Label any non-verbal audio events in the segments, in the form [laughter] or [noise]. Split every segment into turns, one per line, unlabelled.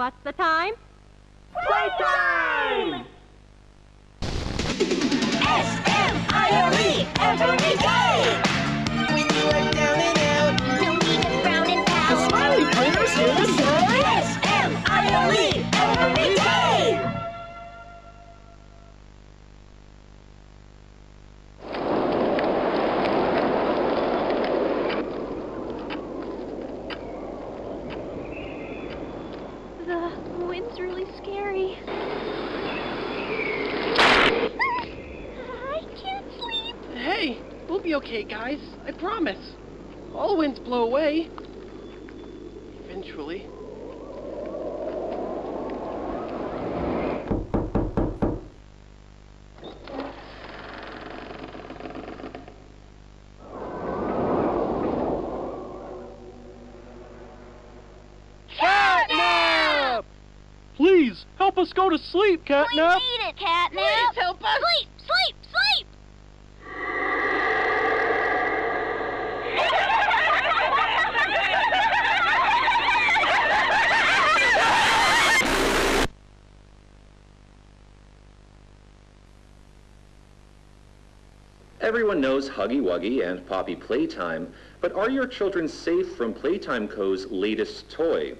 What's the time?
Playtime!
S-M-I-L-E every day!
Be okay, guys. I promise. All winds blow away. Eventually. Catnap! Please, help us go to sleep,
We need it, Catnap!
Please help us!
Sleep, sleep, sleep!
Everyone knows Huggy Wuggy and Poppy Playtime, but are your children safe from Playtime Co.'s latest toy?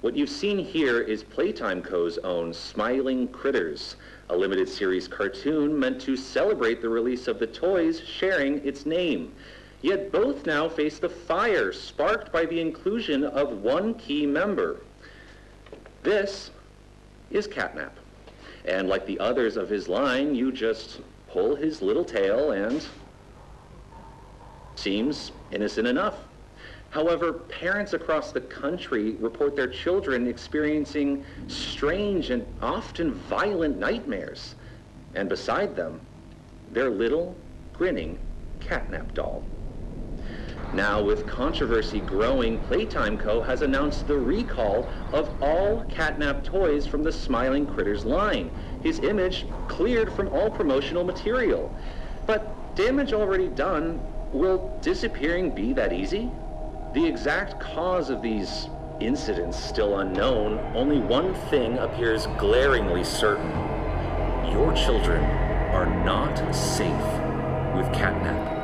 What you've seen here is Playtime Co.'s own Smiling Critters, a limited series cartoon meant to celebrate the release of the toys sharing its name. Yet both now face the fire sparked by the inclusion of one key member. This is Catnap. And like the others of his line, you just pull his little tail and seems innocent enough. However, parents across the country report their children experiencing strange and often violent nightmares. And beside them, their little, grinning catnap doll. Now, with controversy growing, Playtime Co. has announced the recall of all catnap toys from the Smiling Critters line. His image cleared from all promotional material. But damage already done, will disappearing be that easy? The exact cause of these incidents still unknown, only one thing appears glaringly certain. Your children are not safe with catnap.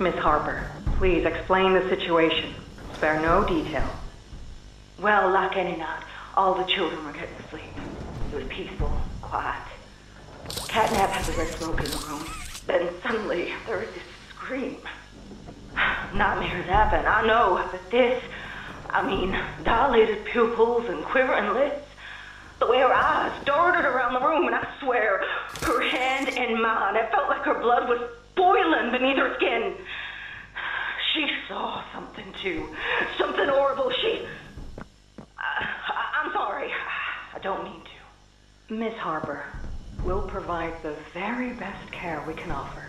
Miss Harper, please explain the situation. Spare no detail.
Well, like any night, all the children were getting to sleep. It was peaceful, quiet. Catnap had the red smoke in the room. Then suddenly, there was this scream. Nightmares happen, I know, but this, I mean, dilated pupils and quivering lips. The way her eyes darted around the room, and I swear, her hand in mine, it felt like her blood was beneath her skin. She saw something too. Something horrible. She. Uh, I, I'm sorry. I don't mean to.
Miss Harper, we'll provide the very best care we can offer.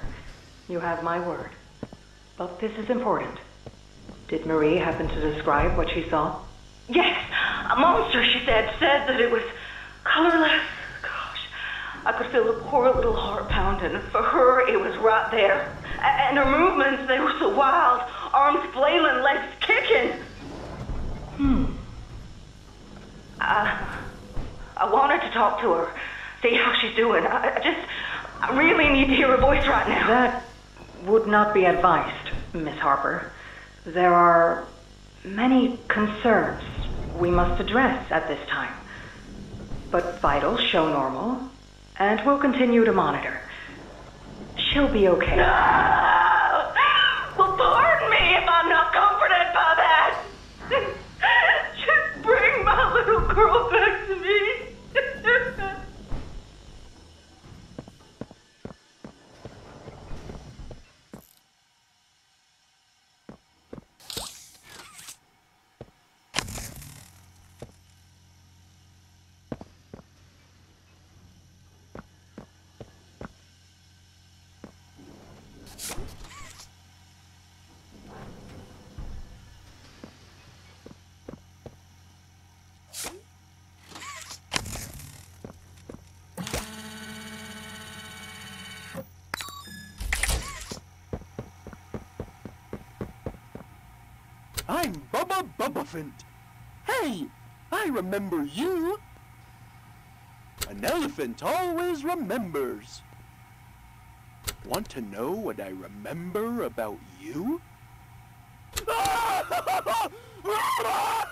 You have my word. But this is important. Did Marie happen to describe what she saw?
Yes, a monster, she said, said that it was colorless. I could feel the poor little heart pounding. For her, it was right there. And her movements, they were so wild. Arms flailing, legs kicking. Hmm. I, I wanted to talk to her, see how she's doing. I, I just, I really need to hear her voice right now.
That would not be advised, Miss Harper. There are many concerns we must address at this time. But vitals show normal, and we'll continue to monitor. She'll be okay.
Ah.
Bubba Hey, I remember you. An elephant always remembers. Want to know what I remember about you? [laughs]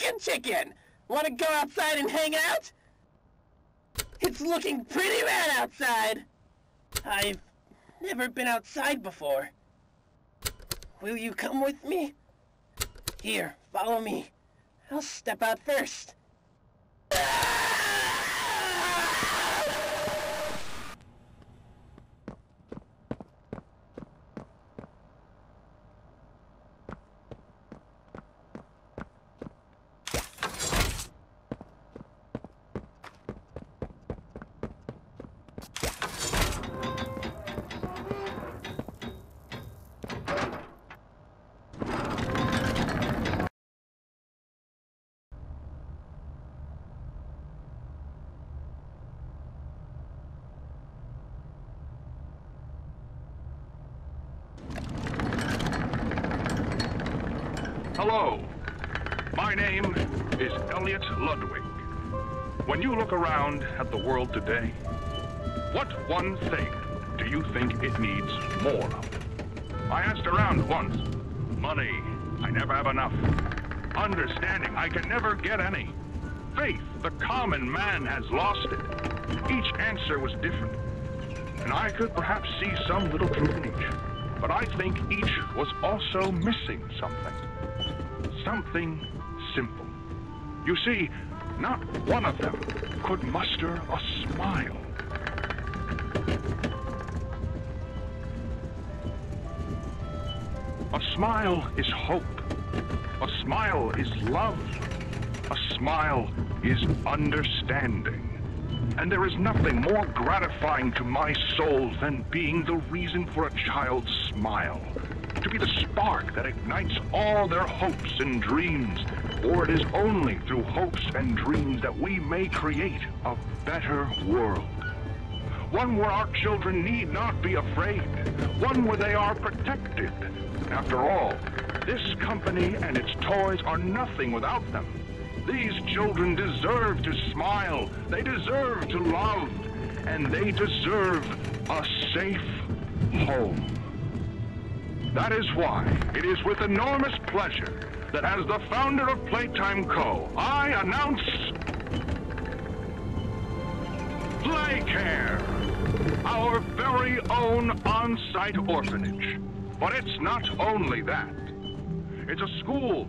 chicken chicken. Want to go outside and hang out? It's looking pretty rad outside. I've never been outside before. Will you come with me? Here, follow me. I'll step out first.
Hello. My name is Elliot Ludwig. When you look around at the world today, what one thing do you think it needs more of? I asked around once. Money. I never have enough. Understanding. I can never get any. Faith. The common man has lost it. Each answer was different. And I could perhaps see some little truth in each. But I think each was also missing something something simple. You see, not one of them could muster a smile. A smile is hope. A smile is love. A smile is understanding. And there is nothing more gratifying to my soul than being the reason for a child's smile to be the spark that ignites all their hopes and dreams. For it is only through hopes and dreams that we may create a better world. One where our children need not be afraid. One where they are protected. After all, this company and its toys are nothing without them. These children deserve to smile. They deserve to love. And they deserve a safe home. That is why it is with enormous pleasure that as the founder of Playtime Co., I announce Playcare, our very own on-site orphanage. But it's not only that. It's a school,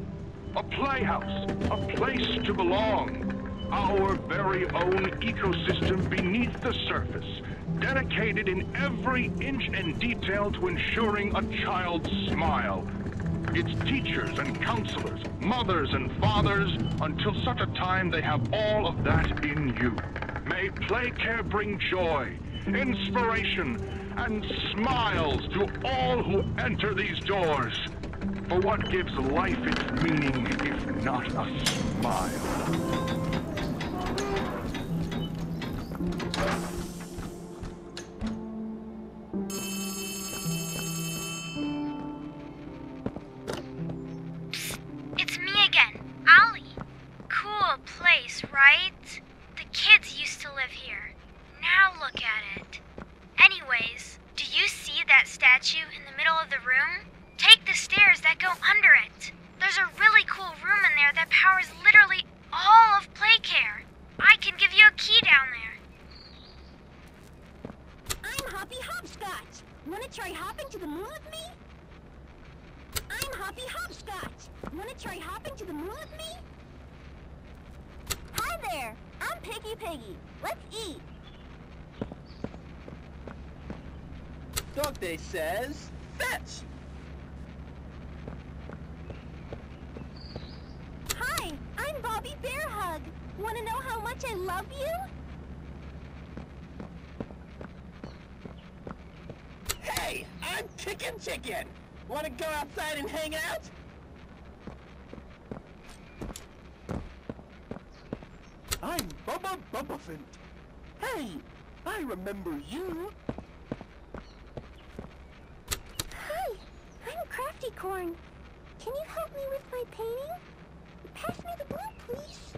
a playhouse, a place to belong. Our very own ecosystem beneath the surface, dedicated in every inch and detail to ensuring a child's smile. Its teachers and counselors, mothers and fathers, until such a time they have all of that in you. May play care bring joy, inspiration, and smiles to all who enter these doors. For what gives life its meaning if not a smile?
Right? The kids used to live here. Now look at it. Anyways, do you see that statue in the middle of the room? Take the stairs that go under it. There's a really cool room in there that powers literally all of Playcare. I can give you a key down there.
I'm Hoppy Hopscotch. Wanna try hopping to the moon with me? I'm Hoppy Hopscotch. Wanna try hopping to the moon with me? Hi there. I'm Picky Piggy. Let's eat.
Dog Day says, fetch!
Hi, I'm Bobby Bear Hug. Wanna know how much I love you?
Hey, I'm Chicken Chicken. Want to go outside and hang out? I'm Bubba Bubbaphant. Hey, I remember you.
Hi, I'm Crafty Corn. Can you help me with my painting? Pass me the glue, please.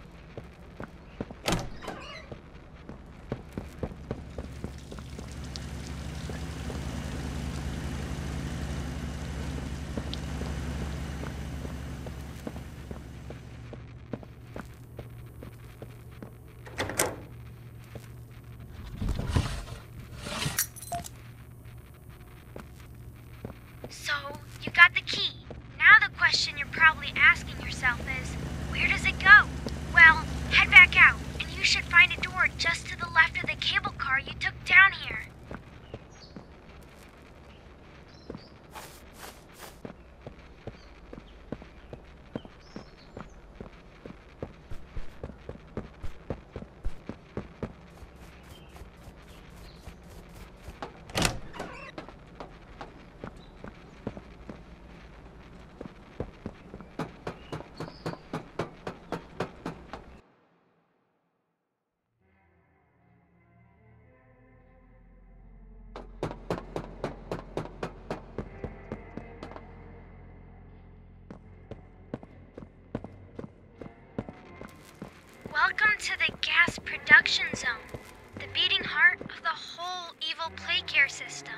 Welcome to the gas production zone, the beating heart of the whole evil play care system.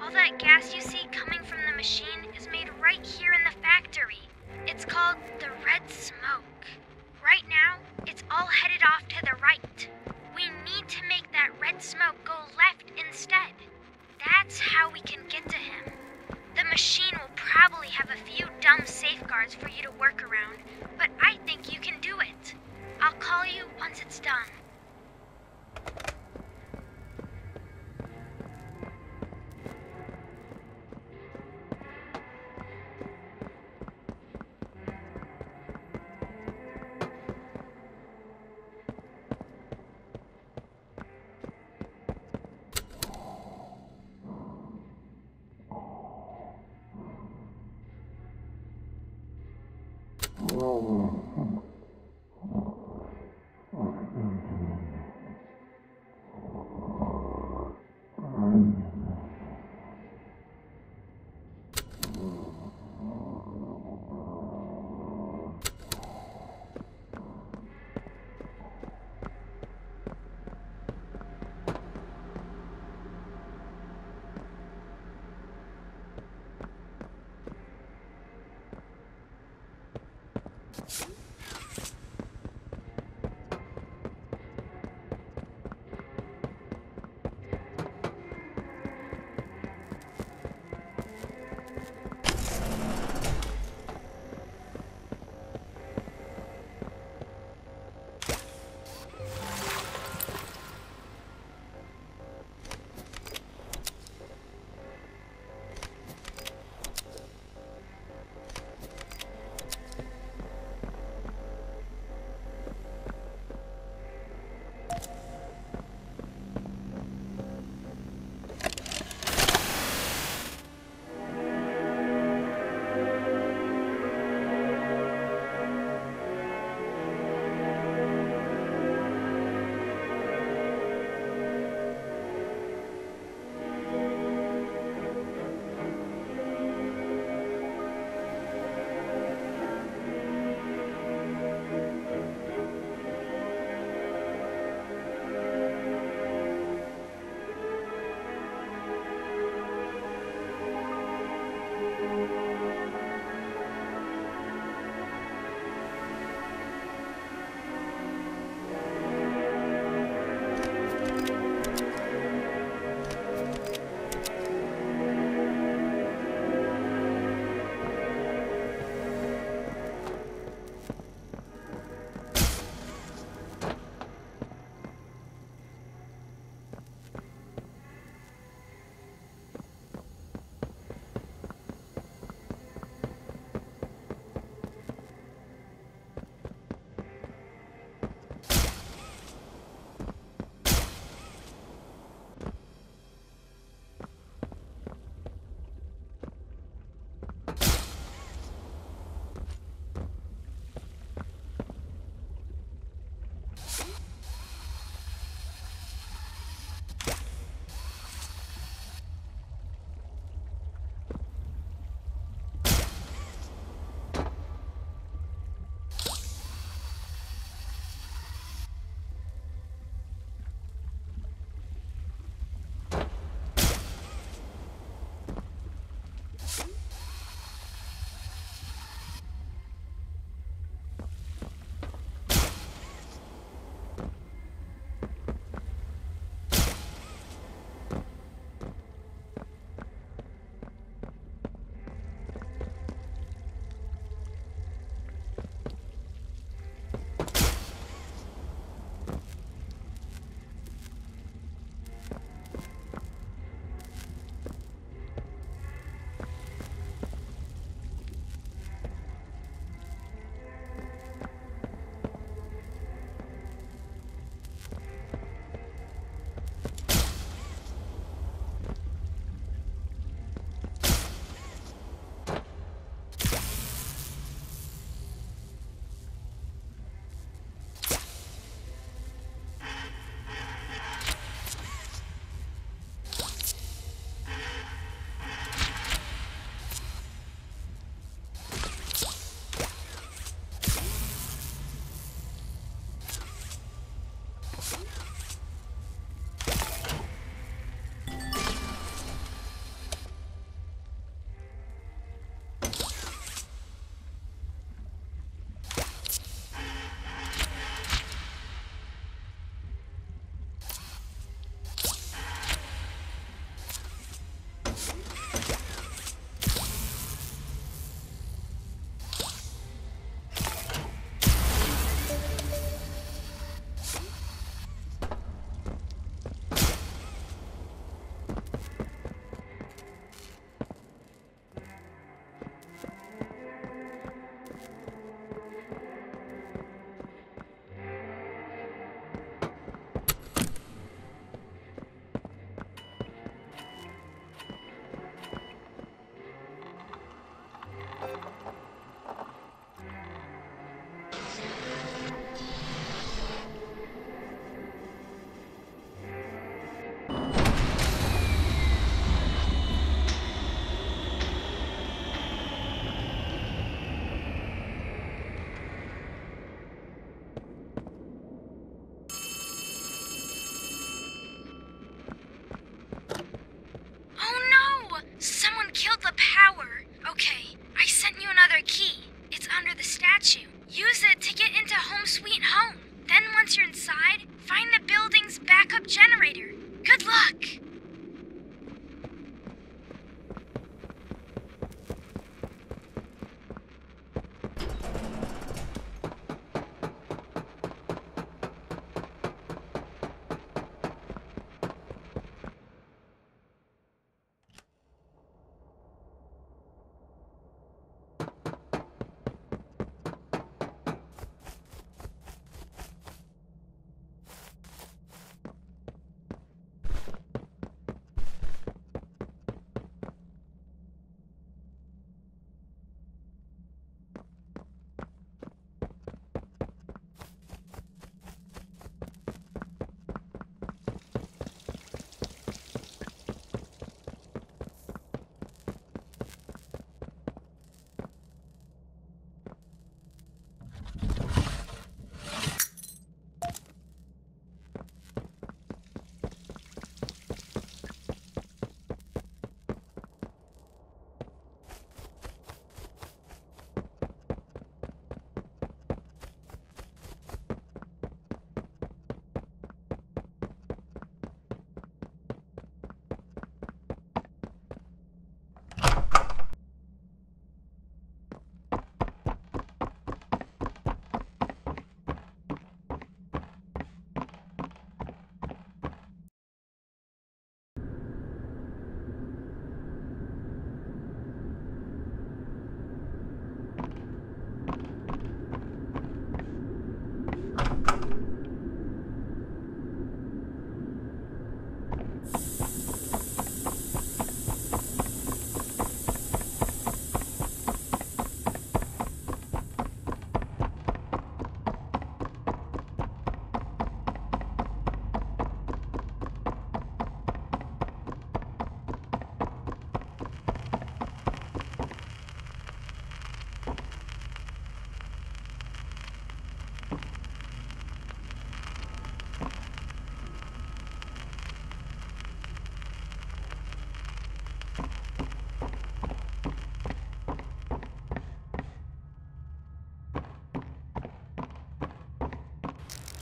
All that gas you see coming from the machine is made right here in the factory. It's called the red smoke.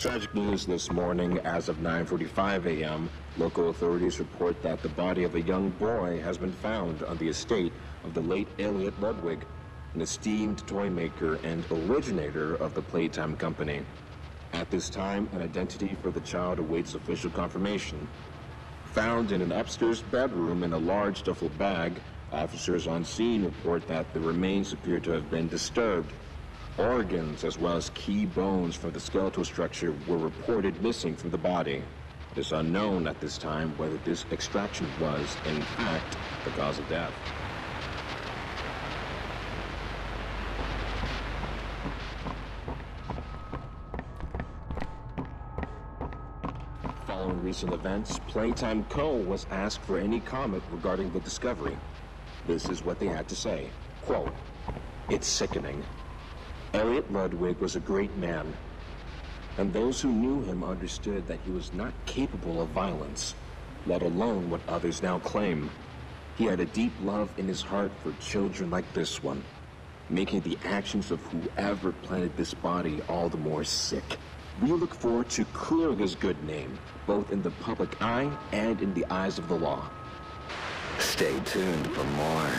Tragic news this morning as of 9.45 a.m. Local authorities report that the body of a young boy has been found on the estate of the late Elliot Ludwig, an esteemed toy maker and originator of the Playtime Company. At this time, an identity for the child awaits official confirmation. Found in an upstairs bedroom in a large duffel bag, officers on scene report that the remains appear to have been disturbed. Organs, as well as key bones from the skeletal structure, were reported missing from the body. It is unknown at this time whether this extraction was, in fact, the cause of death. Following recent events, Playtime Co. was asked for any comment regarding the discovery. This is what they had to say. Quote, It's sickening. Elliot Ludwig was a great man, and those who knew him understood that he was not capable of violence, let alone what others now claim. He had a deep love in his heart for children like this one, making the actions of whoever planted this body all the more sick. We look forward to clearing his good name, both in the public eye and in the eyes of the law.
Stay tuned for more.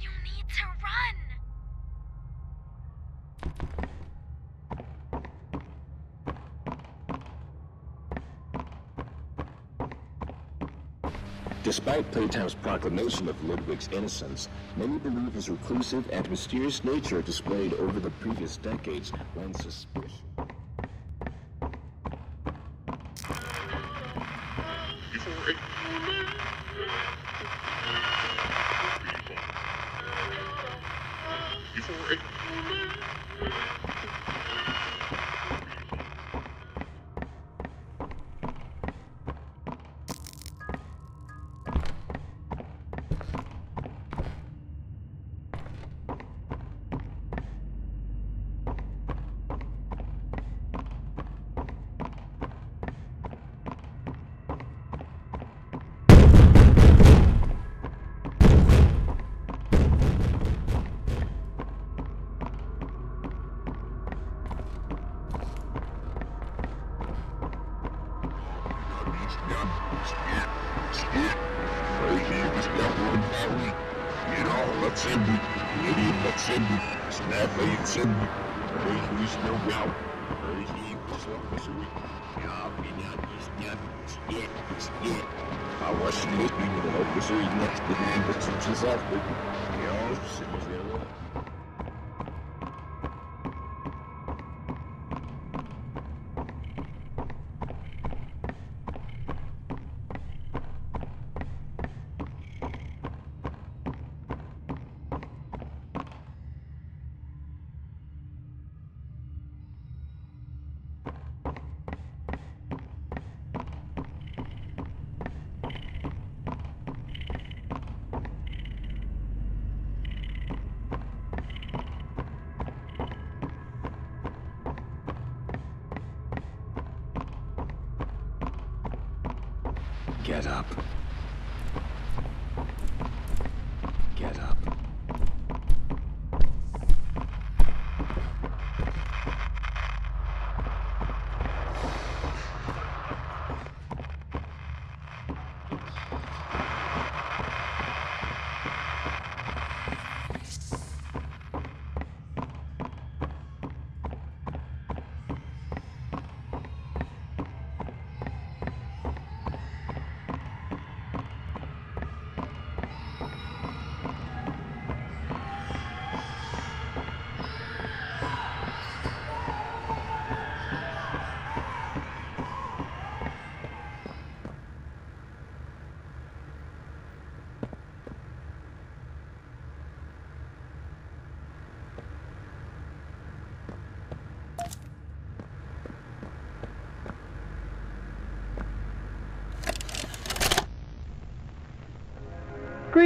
You need to run!
Despite Playtime's proclamation of Ludwig's innocence, many believe his reclusive and mysterious nature displayed over the previous decades lends suspicion.
Get up.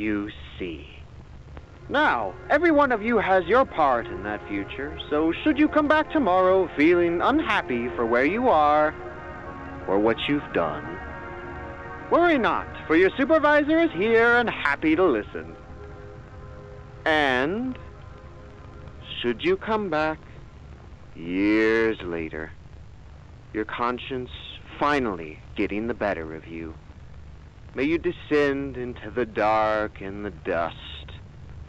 you see. Now, every one of you has your part in that future, so should you come back tomorrow feeling unhappy for where you are or what you've done, worry not, for your supervisor is here and happy to listen. And should you come back years later, your conscience finally getting the better of you, May you descend into the dark and the dust,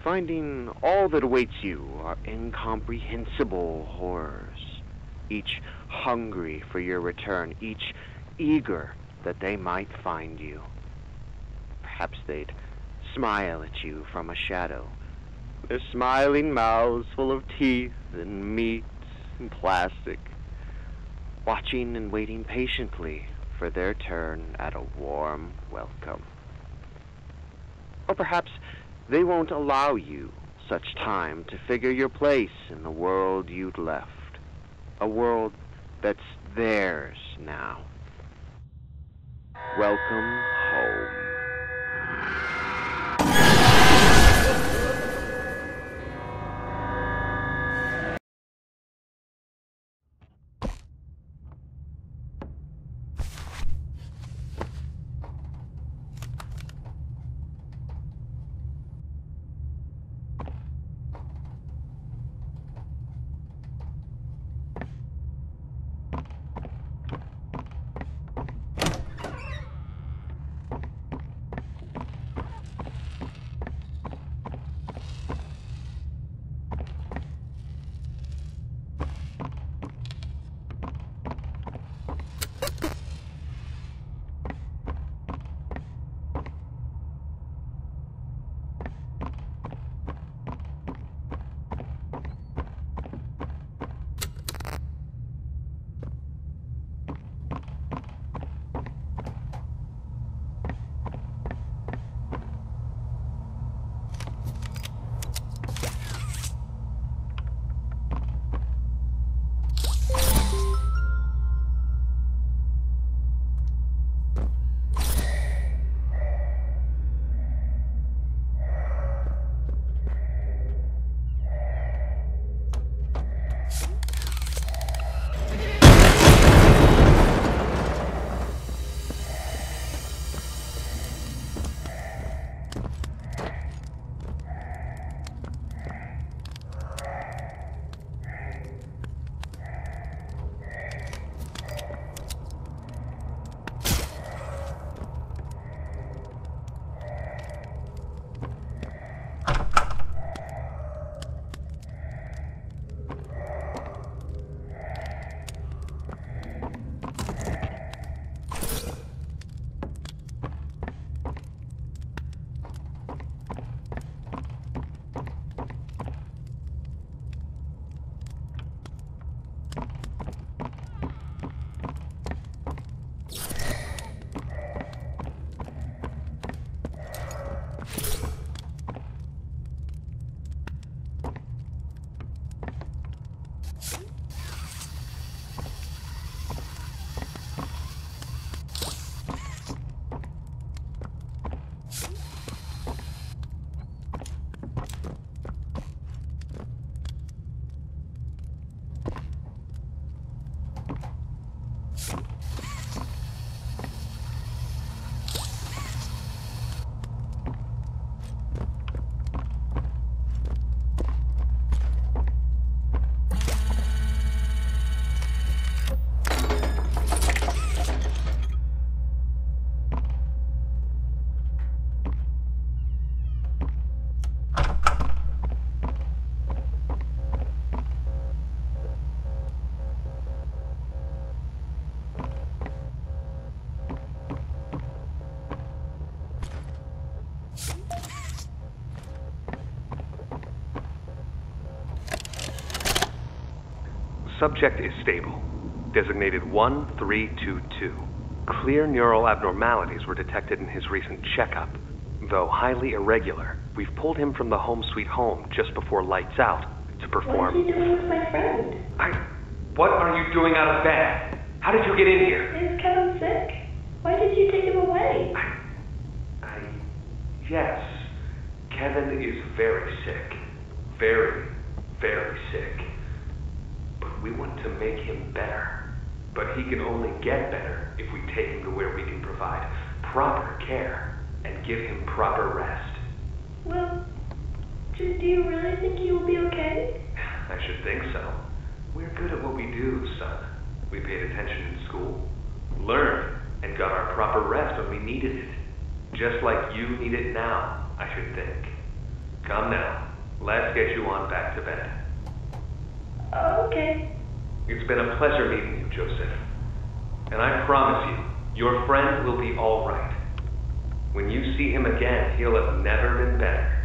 finding all that awaits you are incomprehensible horrors, each hungry for your return, each eager that they might find you. Perhaps they'd smile at you from a shadow, their smiling mouths full of teeth and meat and plastic, watching and waiting patiently for their turn at a warm welcome. Or perhaps they won't allow you such time to figure your place in the world you'd left. A world that's theirs now. Welcome home.
Subject is stable. Designated 1322. Clear neural abnormalities were detected in his recent checkup. Though highly irregular, we've pulled him from the home sweet home just before lights out to perform.
What is he doing with my friend?
I. What are you doing out of bed? How did you get in here?
Is Kevin sick? Why did you take him away?
I. Yes. Kevin is very sick. Very, very sick. But we want to make him better. But he can only get better if we take him to where we can provide proper care and give him proper rest.
Well, do, you really think he will be okay? [laughs]
I should think so. We're good at what we do, son. We paid attention in school, learned, and got our proper rest when we needed it. Just like you need it now, I should think. Come now, let's get you on back to bed.
Oh, okay.
It's been a pleasure meeting you, Joseph. And I promise you, your friend will be all right. When you see him again, he'll have never been better.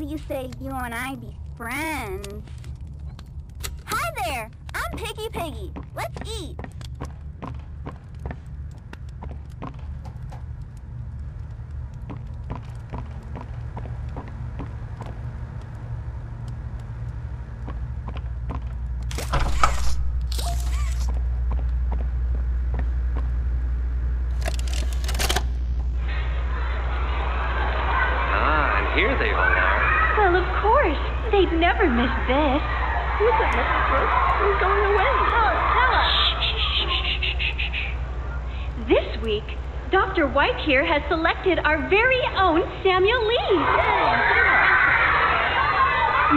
What do you say you and I be friends? Hi there! I'm Picky Piggy. Let's eat.
Ah, and here they all are.
Well, of course. They'd never miss this.
Look at Mrs. Brooks. We're going away.
Tell us, tell us. This week, Dr. White here has selected our very own Samuel Lee.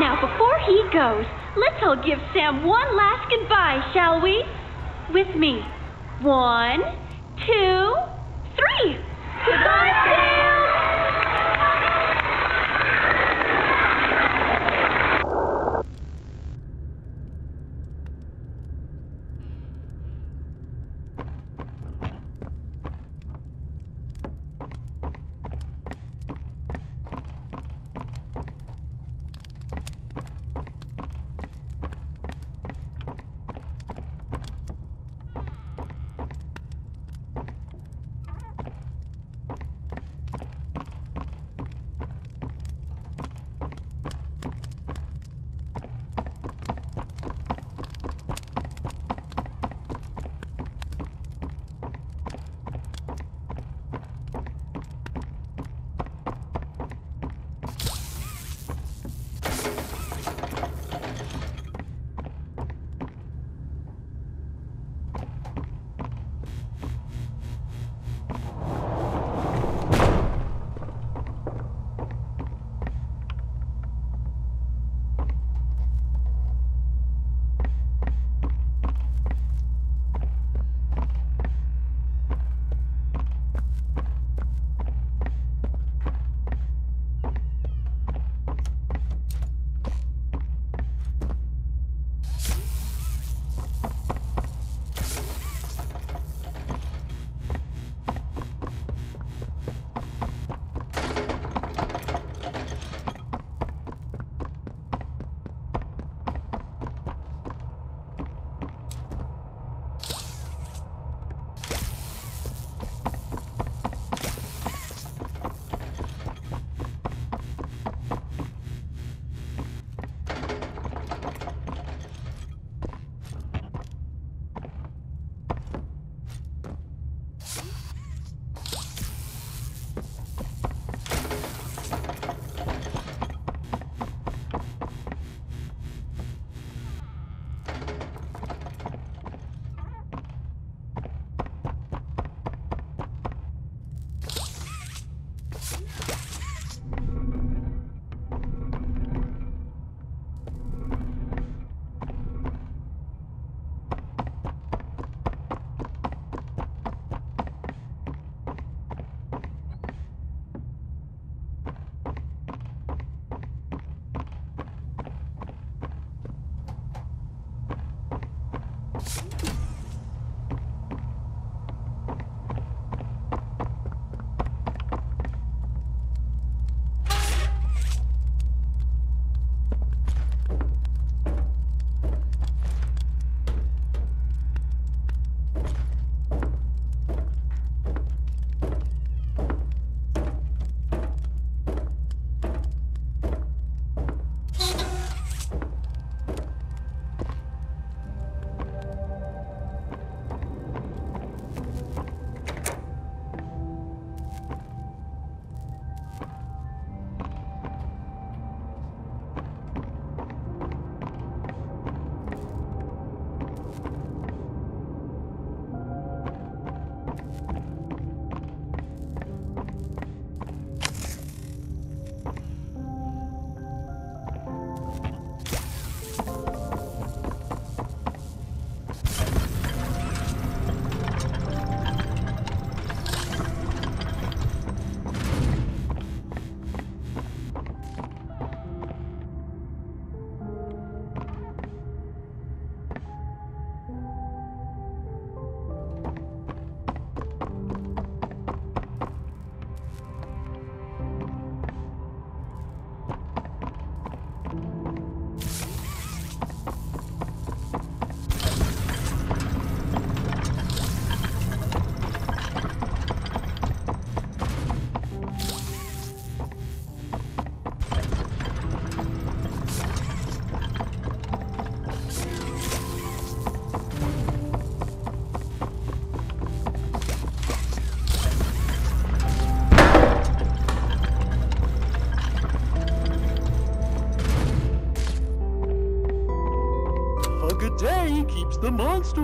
Now, before he goes, let's all give Sam one last goodbye, shall we? With me. One, two,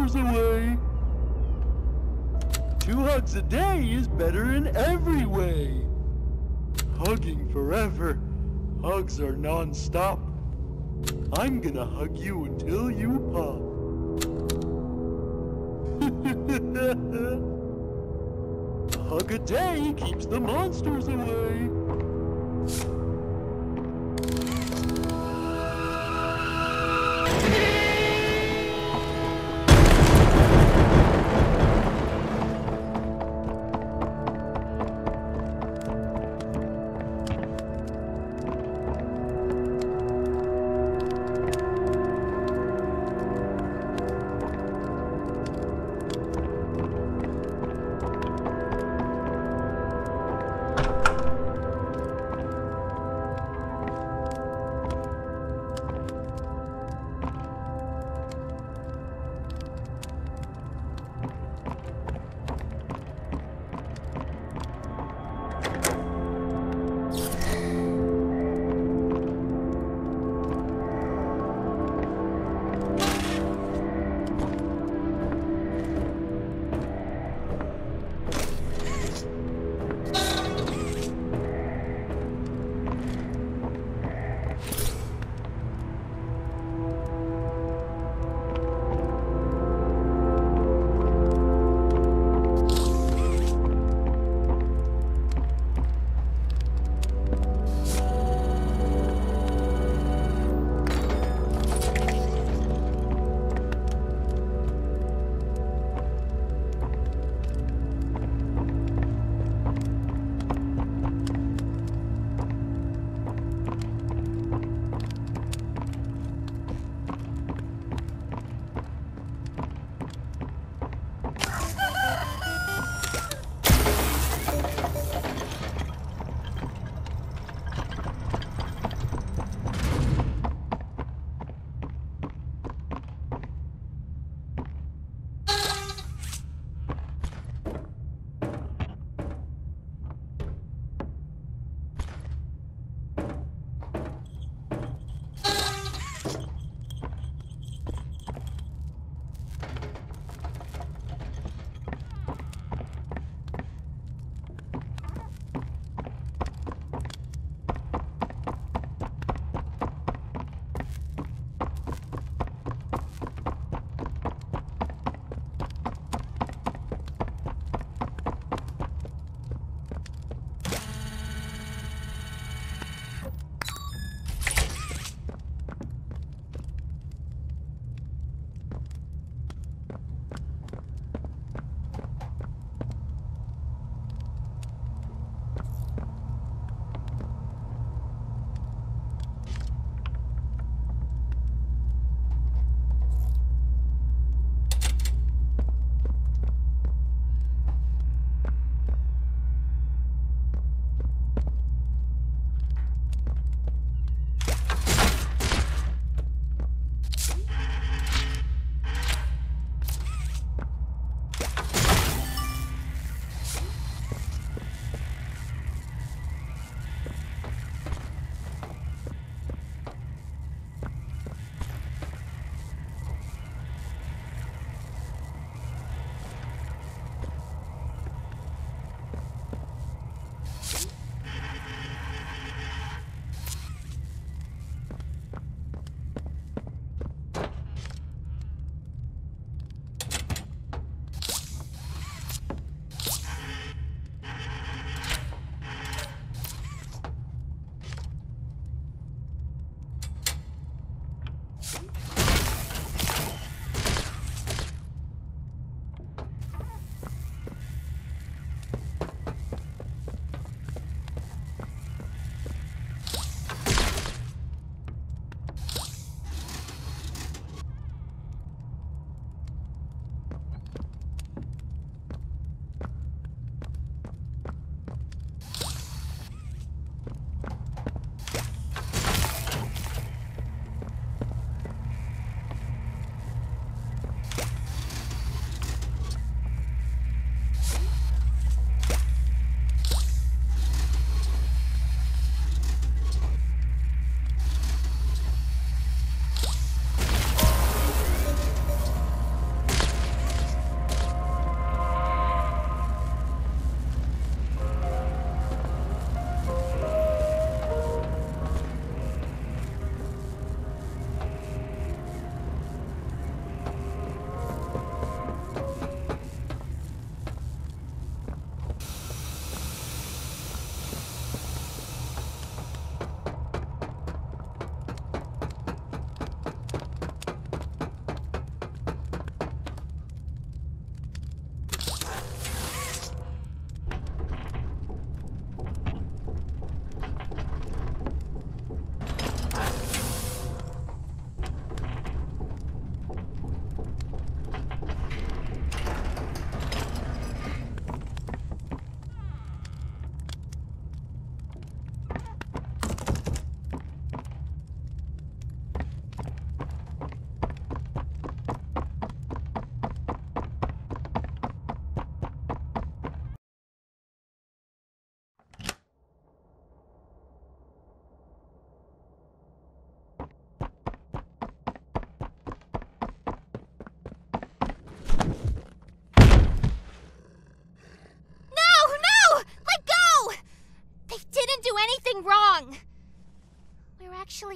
monsters away. Two hugs a day is better in every way. Hugging forever. Hugs are non-stop. I'm gonna hug you until you pop. [laughs] a hug a day keeps the monsters away.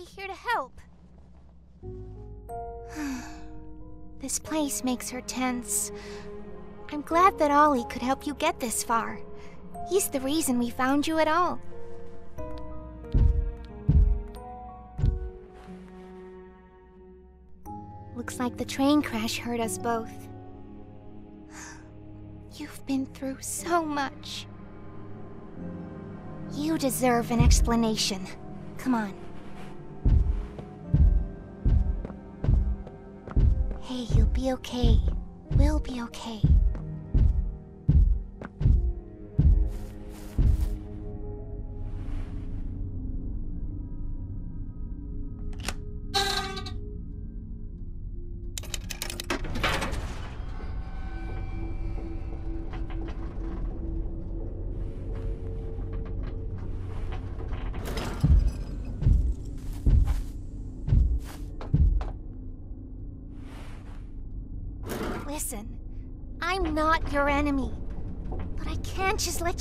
Here to help. [sighs] this place makes her tense. I'm glad that Ollie could help you get this far. He's the reason we found you at all. Looks like the train crash hurt us both. [sighs] You've been through so much. You deserve an explanation. Come on. Hey, you'll be okay. We'll be okay.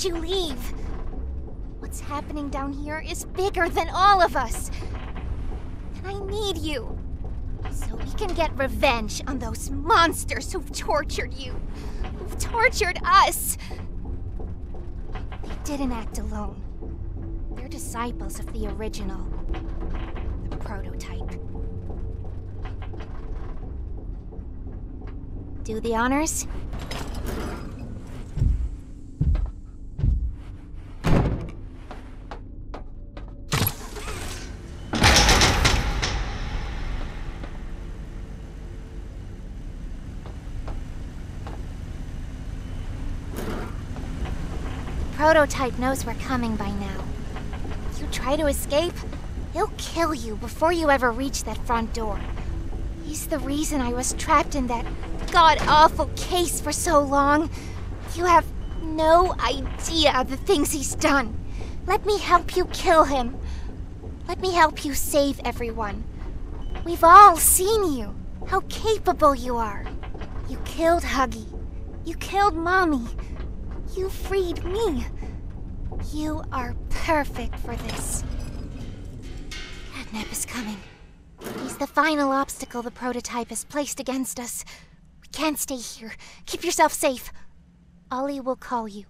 You leave. What's happening down here is bigger than all of us. And I need you. So we can get revenge on those monsters who've tortured you. Who've tortured us. They didn't act alone. They're disciples of the original. The prototype. Do the honors? Prototype knows we're coming by now. If you try to escape, he'll kill you before you ever reach that front door. He's the reason I was trapped in that god awful case for so long. You have no idea the things he's done. Let me help you kill him. Let me help you save everyone. We've all seen you, how capable you are. You killed Huggy. You killed Mommy. You freed me. You are perfect for this. Catnap is coming. He's the final obstacle the prototype has placed against us. We can't stay here. Keep yourself safe. Ollie will call you.